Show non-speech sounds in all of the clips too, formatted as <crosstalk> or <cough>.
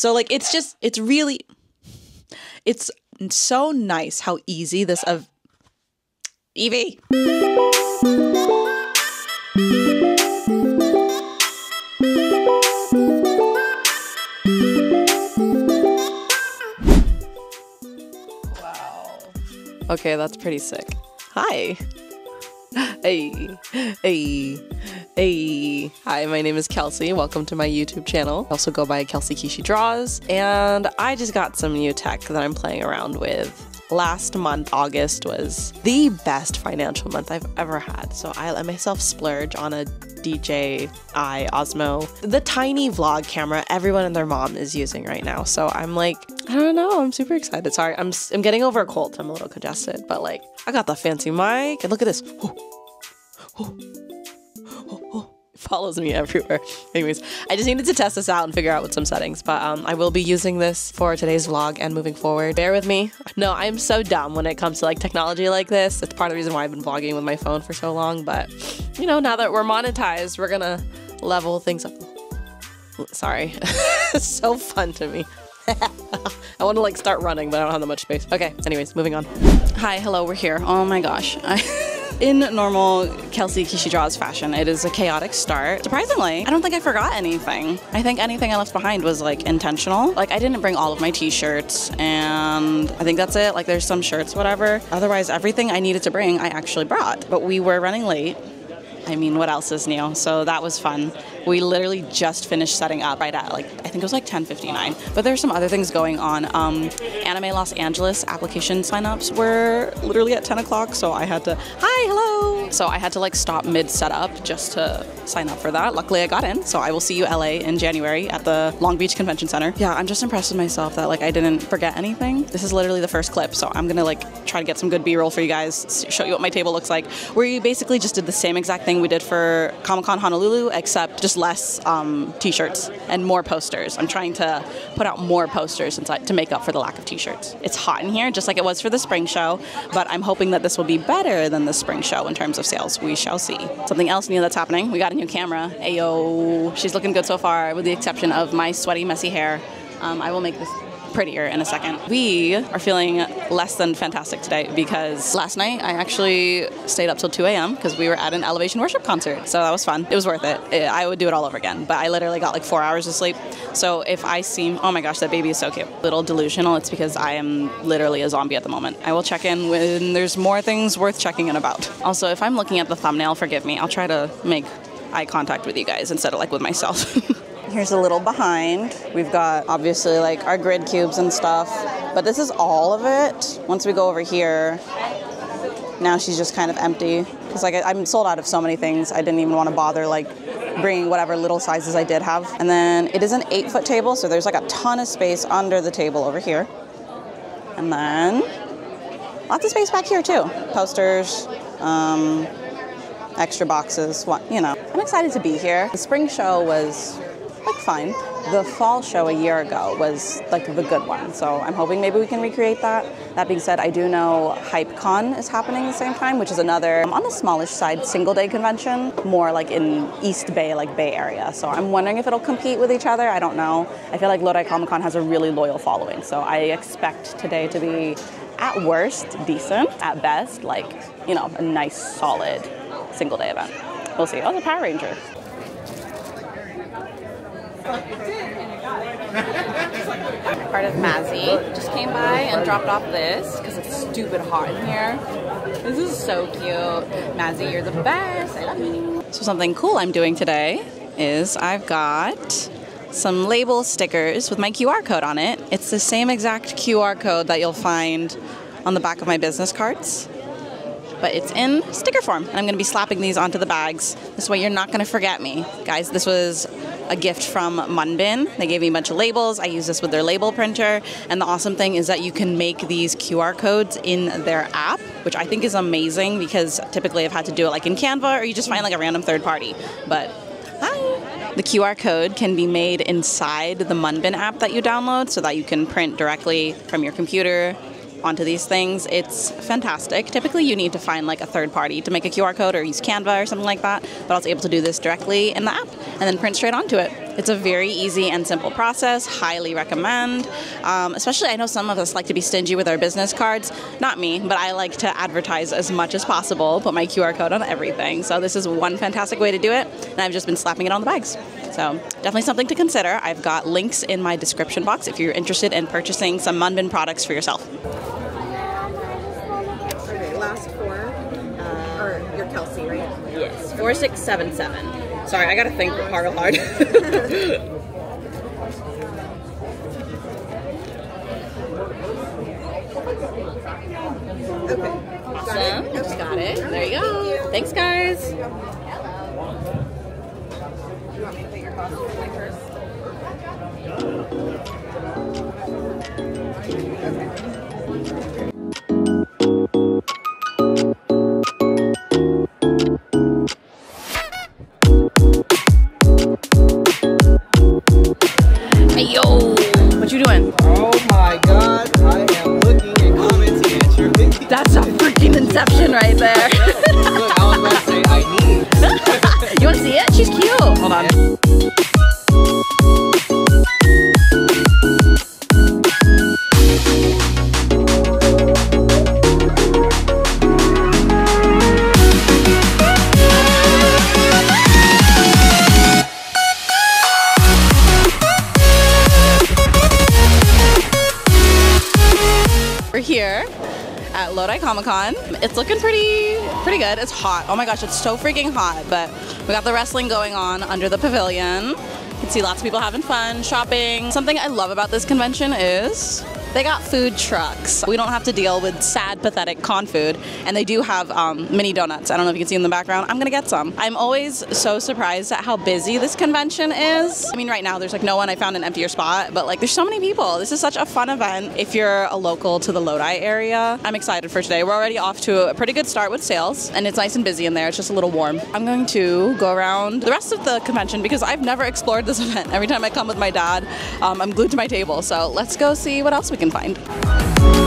So like it's just it's really it's so nice how easy this of Evie. Wow. Okay, that's pretty sick. Hi. Hey, hey, hey. Hi, my name is Kelsie. Welcome to my YouTube channel. I also go by Kelsie Kishi Draws. And I just got some new tech that I'm playing around with. Last month, August, was the best financial month I've ever had. So I let myself splurge on a DJI Osmo, the tiny vlog camera everyone and their mom is using right now. So I'm like, I don't know, I'm super excited. Sorry, I'm, I'm getting over a cold. I'm a little congested, but like, I got the fancy mic and look at this. Follows me everywhere. Anyways, I just needed to test this out and figure out with some settings, but um, I will be using this for today's vlog and moving forward. Bear with me. No, I'm so dumb when it comes to like technology like this. It's part of the reason why I've been vlogging with my phone for so long, but you know, now that we're monetized, we're gonna level things up. Sorry. <laughs> it's so fun to me. <laughs> I want to like start running, but I don't have that much space. Okay, anyways, moving on. Hi, hello, we're here. Oh my gosh. <laughs> In normal Kelsie Kishi Draws fashion, it is a chaotic start. Surprisingly, I don't think I forgot anything. I think anything I left behind was like intentional. Like I didn't bring all of my t-shirts and I think that's it. Like there's some shirts, whatever. Otherwise, everything I needed to bring, I actually brought. But we were running late. I mean, what else is new? So that was fun. We literally just finished setting up right at like I think it was like 10:59. But there's some other things going on. Um, Anime Los Angeles application signups were literally at 10 o'clock, so I had to hi hello. So I had to like stop mid setup just to sign up for that. Luckily I got in, so I will see you LA in January at the Long Beach Convention Center. Yeah, I'm just impressed with myself that like I didn't forget anything. This is literally the first clip, so I'm gonna like try to get some good B-roll for you guys, show you what my table looks like. We basically just did the same exact thing we did for Comic Con Honolulu, except just less um, t-shirts and more posters. I'm trying to put out more posters inside to make up for the lack of t-shirts. It's hot in here, just like it was for the spring show, but I'm hoping that this will be better than the spring show in terms of sales. We shall see. Something else new that's happening. We got a new camera. Ayo, she's looking good so far, with the exception of my sweaty, messy hair. Um, I will make this prettier in a second. We are feeling less than fantastic today because last night I actually stayed up till 2 a.m. because we were at an Elevation Worship concert. So that was fun. It was worth it. I would do it all over again. But I literally got like four hours of sleep. So if I seem, oh my gosh, that baby is so cute. Little delusional, it's because I am literally a zombie at the moment. I will check in when there's more things worth checking in about. Also, if I'm looking at the thumbnail, forgive me. I'll try to make eye contact with you guys instead of like with myself. <laughs> Here's a little behind. We've got obviously like our grid cubes and stuff, but this is all of it. Once we go over here, now she's just kind of empty. Because like I'm sold out of so many things, I didn't even want to bother like bringing whatever little sizes I did have. And then it is an eight foot table, so there's like a ton of space under the table over here. And then lots of space back here too. Posters, um, extra boxes, what, you know. I'm excited to be here. The spring show was like fine. The fall show a year ago was like the good one, so I'm hoping maybe we can recreate that. That being said, I do know HypeCon is happening the same time, which is another um, on the smallish side single day convention, more like in East Bay, like Bay Area. So I'm wondering if it'll compete with each other. I don't know. I feel like Lodi Comic Con has a really loyal following, so I expect today to be at worst decent, at best like you know a nice solid single day event. We'll see. Oh, the Power Ranger. Part of Mazzy just came by and dropped off this because it's stupid hot in here. This is so cute. Mazzy, you're the best. I love you. So something cool I'm doing today is I've got some label stickers with my QR code on it. It's the same exact QR code that you'll find on the back of my business cards but it's in sticker form. And I'm going to be slapping these onto the bags. This way you're not going to forget me. Guys, this was a gift from Munbyn. They gave me a bunch of labels. I use this with their label printer. And the awesome thing is that you can make these QR codes in their app, which I think is amazing because typically I've had to do it like in Canva or you just find like a random third party. But hi. The QR code can be made inside the Munbyn app that you download so that you can print directly from your computer onto these things. It's fantastic. Typically, you need to find like a third party to make a QR code or use Canva or something like that, but I was able to do this directly in the app and then print straight onto it. It's a very easy and simple process. Highly recommend. Um, especially, I know some of us like to be stingy with our business cards. Not me, but I like to advertise as much as possible. Put my QR code on everything. So this is one fantastic way to do it, and I've just been slapping it on the bags. So definitely something to consider. I've got links in my description box if you're interested in purchasing some Munbyn products for yourself. Okay, last four. Uh, or you're Kelsie, right? Yes, four six seven seven. Sorry, I gotta think hard hard. <laughs> Okay. awesome. Got it. There you go. Thanks, guys. Doing? At Lodi Comic Con. It's looking pretty pretty good. It's hot. Oh my gosh, it's so freaking hot. But we got the wrestling going on under the pavilion. You can see lots of people having fun, shopping. Something I love about this convention is they got food trucks. We don't have to deal with sad, pathetic con food. And they do have um, mini donuts. I don't know if you can see in the background. I'm gonna get some. I'm always so surprised at how busy this convention is. I mean, right now there's like no one. I found an emptier spot, but like there's so many people. This is such a fun event. If you're a local to the Lodi area, I'm excited for today. We're already off to a pretty good start with sales, and it's nice and busy in there. It's just a little warm. I'm going to go around the rest of the convention because I've never explored this <laughs> event. Every time I come with my dad, um, I'm glued to my table. So let's go see what else we can find.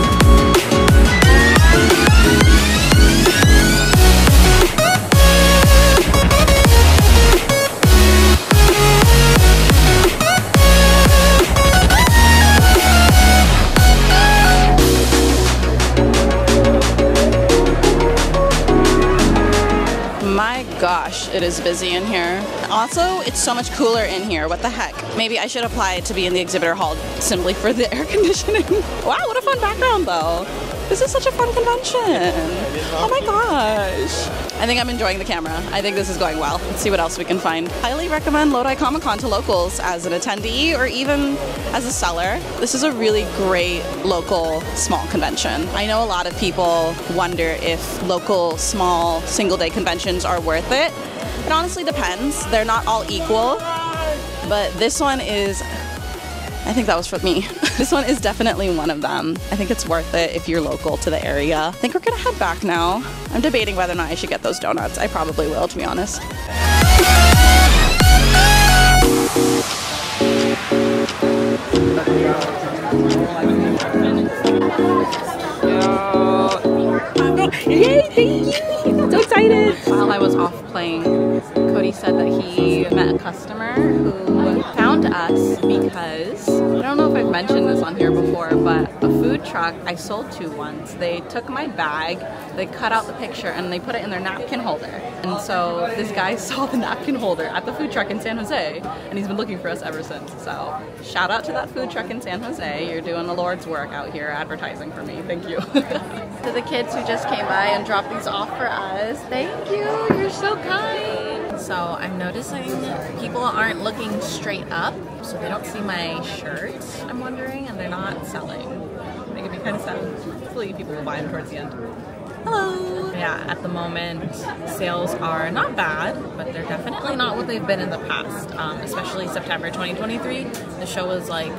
It is busy in here. Also, it's so much cooler in here. What the heck? Maybe I should apply to be in the exhibitor hall simply for the <laughs> air conditioning. wow, what a fun background though. This is such a fun convention. Oh my gosh. I think I'm enjoying the camera. I think this is going well. Let's see what else we can find. Highly recommend Lodi Comic Con to locals as an attendee or even as a seller. This is a really great local small convention. I know a lot of people wonder if local small single day conventions are worth it. It honestly depends. They're not all equal, but this one is I think that was for me. <laughs> this one is definitely one of them. I think it's worth it if you're local to the area. I think we're gonna head back now. I'm debating whether or not I should get those donuts. I probably will, to be honest. <laughs> Yay, thank you! So excited! While I was off playing, Cody said that he met a customer who found us because I don't know if I've mentioned this on here before, but a food truck I sold to once, they took my bag, they cut out the picture, and they put it in their napkin holder. And so this guy <laughs> saw the napkin holder at the food truck in San Jose, and he's been looking for us ever since. So shout out to that food truck in San Jose. You're doing the Lord's work out here advertising for me. Thank you. <laughs> to the kids who just came by and dropped these off for us. Thank you. You're so kind. So I'm noticing people aren't looking straight up, so they don't see my shirt. I'm wondering, and they're not selling. Making me kind of sad. Hopefully, people will buy them towards the end. Hello. Yeah, at the moment, sales are not bad, but they're definitely not what they've been in the past. Um, especially September 2023, the show was like,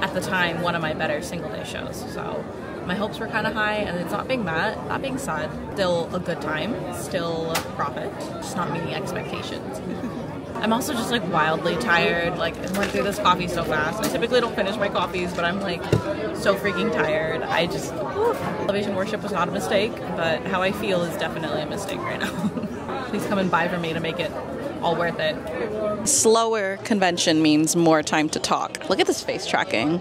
at the time, one of my better single day shows. So my hopes were kind of high, and it's not being met. That being said, still a good time, still profit, just not meeting expectations. <laughs> I'm also just like wildly tired. Like I went through this coffee so fast. I typically don't finish my coffees, but I'm like so freaking tired. I just elevation worship was not a mistake, but how I feel is definitely a mistake right now. <laughs> Please come and buy from me to make it all worth it. Slower convention means more time to talk. Look at this face tracking.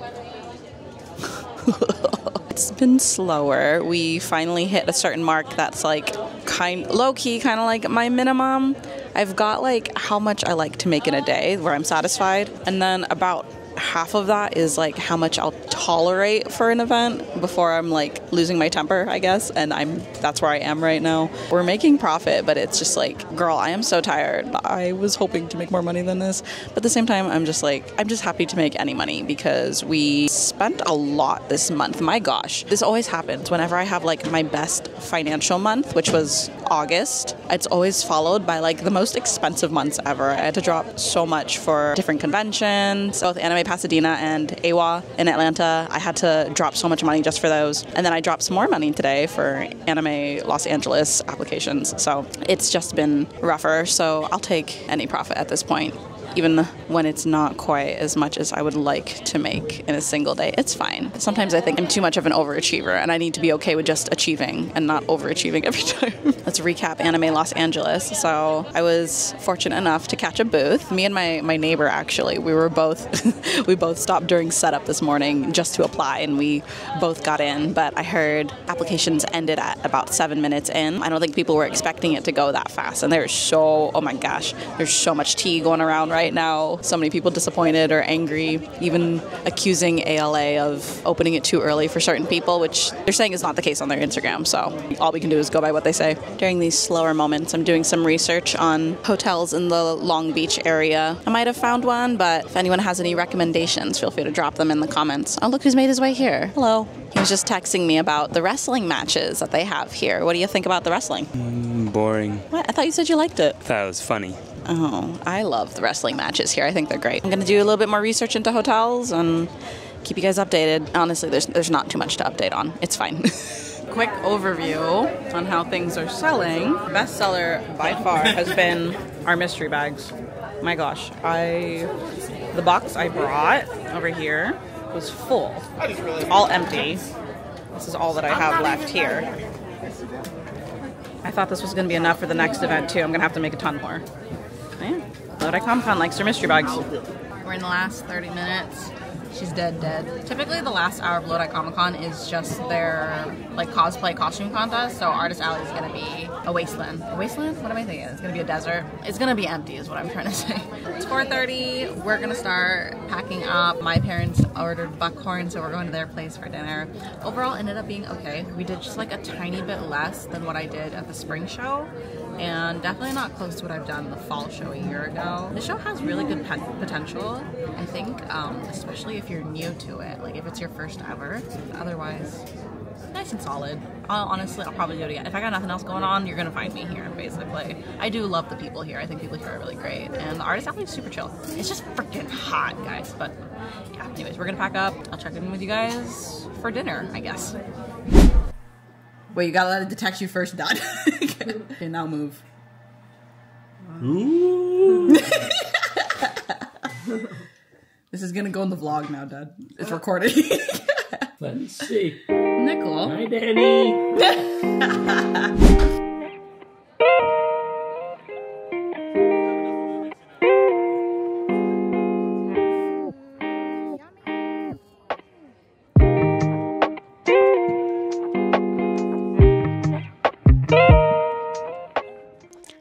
<laughs> it's been slower. We finally hit a certain mark that's like kind low key, kind of like my minimum. I've got like how much I like to make in a day where I'm satisfied, and then about half of that is like how much I'll tolerate for an event before I'm like losing my temper, I guess. And I'm that's where I am right now. We're making profit, but it's just like, girl, I am so tired. I was hoping to make more money than this. But at the same time, I'm just like, I'm just happy to make any money because we spent a lot this month. My gosh. This always happens whenever I have like my best financial month, which was August. It's always followed by like the most expensive months ever. I had to drop so much for different conventions, both Anime Pasadena and AWA in Atlanta. I had to drop so much money just for those. And then I dropped some more money today for Anime Los Angeles applications. So it's just been rougher. So I'll take any profit at this point even when it's not quite as much as I would like to make in a single day. It's fine. Sometimes I think I'm too much of an overachiever and I need to be okay with just achieving and not overachieving <laughs> every time. Let's recap Anime Los Angeles. So I was fortunate enough to catch a booth. Me and my, my neighbor actually, we were both <laughs> we both stopped during setup this morning just to apply and we both got in. But I heard applications ended at about seven minutes in. I don't think people were expecting it to go that fast. And there's so oh my gosh, there's so much tea going around right now. So many people disappointed or angry, even accusing ALA of opening it too early for certain people, which they're saying is not the case on their Instagram. So all we can do is go by what they say. During these slower moments, I'm doing some research on hotels in the Long Beach area. I might have found one, but if anyone has any recommendations, feel free to drop them in the comments. Oh, look who's made his way here. Hello. He was just texting me about the wrestling matches that they have here. What do you think about the wrestling? Mm, boring. What? I thought you said you liked it. I Thought it was funny. Oh, I love the wrestling matches here. I think they're great. I'm going to do a little bit more research into hotels and keep you guys updated. Honestly, there's there's not too much to update on. It's fine. <laughs> Quick overview on how things are selling. Bestseller by far has been our mystery bags. My gosh, I the box I brought over here was full. It's all empty. This is all that I have left here. I thought this was going to be enough for the next event too. I'm going to have to make a ton more. Yeah. Lodi Comic Con likes their mystery bags. We're in the last 30 minutes. She's dead, dead. Typically, the last hour of Lodi Comic Con is just their like cosplay costume contest. So Artist Alley is gonna be a wasteland. A wasteland? What am I thinking? It's gonna be a desert. It's gonna be empty, is what I'm trying to <laughs> say. It's 4:30. We're gonna start packing up. My parents ordered buckhorn, so we're going to their place for dinner. Overall, ended up being okay. We did just like a tiny bit less than what I did at the spring show and definitely not close to what I've done the fall show a year ago. The show has really good potential, I think, um, especially if you're new to it, like if it's your first ever. Otherwise, nice and solid. I'll, honestly, I'll probably do it again. If I got nothing else going on, you're gonna find me here, basically. I do love the people here. I think people here are really great, and the artist alley is super chill. It's just freaking hot, guys. But yeah, anyways, we're gonna pack up. I'll check in with you guys for dinner, I guess. Wait, you gotta let it detect you first, Dad. <laughs> okay, now move. Ooh. <laughs> this is gonna go in the vlog now, Dad. It's uh. recorded. Let's see. Nickel. Hi, Danny. <laughs>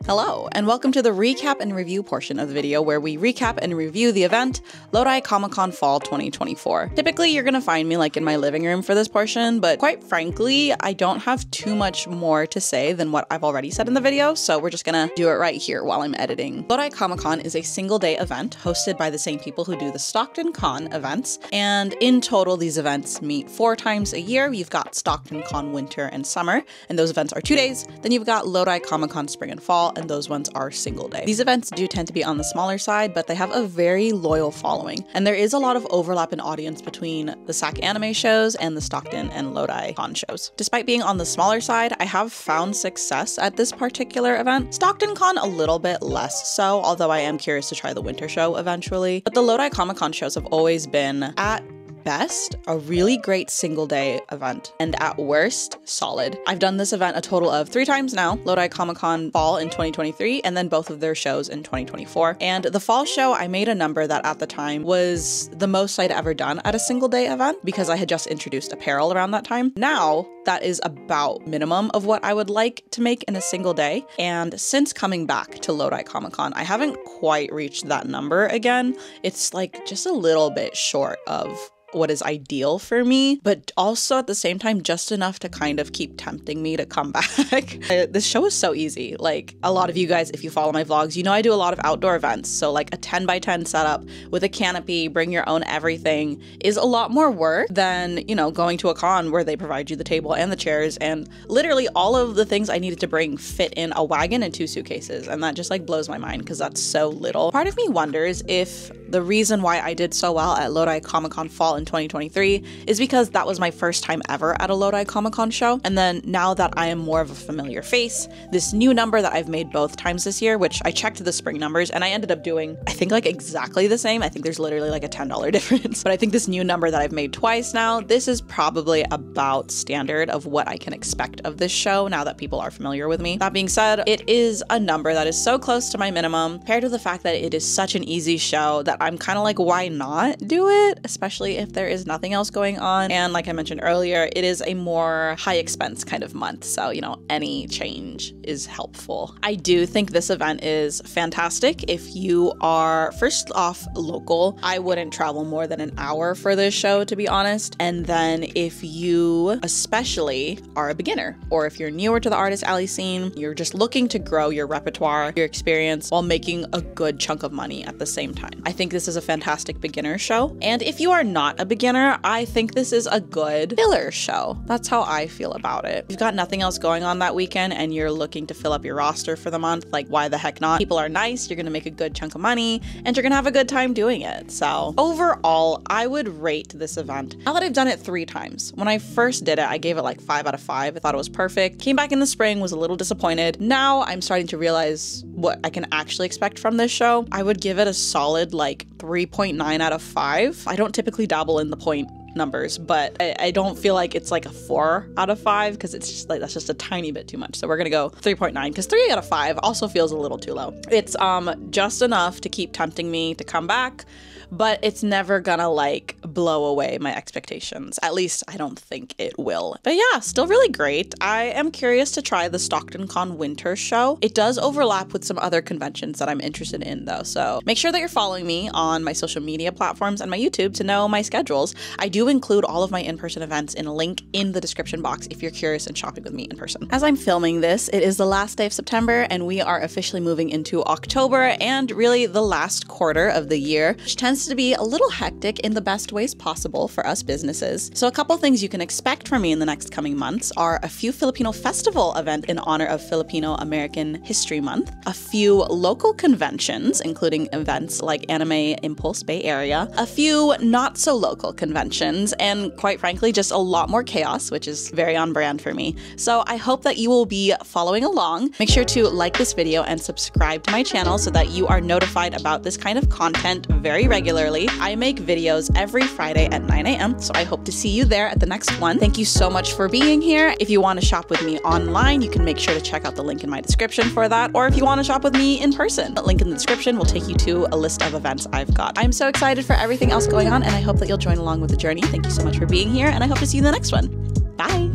Hello, and welcome to the recap and review portion of the video where we recap and review the event Lodi Comic Con Fall 2024. Typically, you're gonna find me like in my living room for this portion, but quite frankly, I don't have too much more to say than what I've already said in the video, so we're just gonna do it right here while I'm editing. Lodi Comic Con is a single day event hosted by the same people who do the Stockton Con events, and in total, these events meet four times a year. You've got Stockton Con Winter and Summer, and those events are two days. Then you've got Lodi Comic Con Spring and Fall, and those ones are single day. These events do tend to be on the smaller side, but they have a very loyal following, and there is a lot of overlap in audience between the SacAnime shows and the Stockton and Lodi con shows. Despite being on the smaller side, I have found success at this particular event. Stockton Con a little bit less so, although I am curious to try the winter show eventually. But the Lodi Comic Con shows have always been at best, a really great single day event, and at worst, solid. I've done this event a total of three times now Lodi Comic Con Fall in 2023, and then both of their shows in 2024. And the fall show, I made a number that at the time was the most I'd ever done at a single day event because I had just introduced apparel around that time. Now, that is about minimum of what I would like to make in a single day. And since coming back to Lodi Comic Con, I haven't quite reached that number again. It's like just a little bit short of what is ideal for me, but also at the same time, just enough to kind of keep tempting me to come <laughs> back. Uh, this show is so easy. Like a lot of you guys, if you follow my vlogs, you know I do a lot of outdoor events. So, like a 10 by 10 setup with a canopy, bring your own everything is a lot more work than, you know, going to a con where they provide you the table and the chairs. And literally all of the things I needed to bring fit in a wagon and two suitcases. And that just like blows my mind because that's so little. Part of me wonders if the reason why I did so well at Lodi Comic Con Fall in 2023 is because that was my first time ever at a Lodi Comic Con show. And then now that I am more of a familiar face, this new number that I've made both times this year, which I checked the spring numbers and I ended up doing, I think like exactly the same. I think there's literally like a $10 <laughs> difference. But I think this new number that I've made twice now, this is probably about standard of what I can expect of this show now that people are familiar with me. That being said, it is a number that is so close to my minimum paired with the fact that it is such an easy show that I'm kind of like, why not do it? Especially if there is nothing else going on. And like I mentioned earlier, it is a more high expense kind of month. So, you know, any change is helpful. I do think this event is fantastic. If you are, first off, local, I wouldn't travel more than an hour for this show, to be honest. And then if you, especially, are a beginner, or if you're newer to the Artist Alley scene, you're just looking to grow your repertoire, your experience, while making a good chunk of money at the same time. I think this is a fantastic beginner show. And if you are not a beginner, I think this is a good filler show. That's how I feel about it. If you've got nothing else going on that weekend and you're looking to fill up your roster for the month, like why the heck not? People are nice, you're gonna make a good chunk of money, and you're gonna have a good time doing it. So overall, I would rate this event. Now that I've done it three times, when I first did it, I gave it like five out of five. I thought it was perfect. Came back in the spring, was a little disappointed. Now I'm starting to realize what I can actually expect from this show. I would give it a solid like 3.9 out of 5. I don't typically dabble in the point numbers, but I, I don't feel like it's like a 4 out of 5 because it's just like that's just a tiny bit too much. So we're to go 3.9 because 3 out of 5 also feels a little too low. It's um just enough to keep tempting me to come back but it's never gonna like blow away my expectations. At least I don't think it will. But yeah, still really great. I am curious to try the Stockton Con Winter Show. It does overlap with some other conventions that I'm interested in though. So make sure that you're following me on my social media platforms and my YouTube to know my schedules. I do include all of my in-person events in a link in the description box if you're curious and shopping with me in person. As I'm filming this, it is the last day of September and we are officially moving into October and really the last quarter of the year, which tends to be a little hectic in the best ways possible for us businesses. So a couple things you can expect from me in the next coming months are a few Filipino festival event in honor of Filipino American History Month, a few local conventions, including events like Anime Impulse Bay Area, a few not so local conventions, and quite frankly, just a lot more chaos, which is very on brand for me. So I hope that you will be following along. Make sure to like this video and subscribe to my channel so that you are notified about this kind of content very regularly. I make videos every Friday at 9 a.m., so I hope to see you there at the next one. Thank you so much for being here. If you want to shop with me online, you can make sure to check out the link in my description for that, or if you want to shop with me in person, the link in the description will take you to a list of events I've got. I'm so excited for everything else going on, and I hope that you'll join along with the journey. Thank you so much for being here, and I hope to see you in the next one. Bye!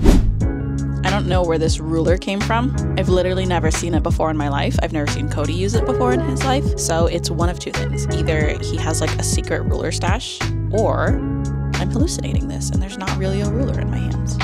I don't know where this ruler came from. I've literally never seen it before in my life. I've never seen Cody use it before in his life. So it's one of two things. Either he has like a secret ruler stash, or I'm hallucinating this and there's not really a ruler in my hands.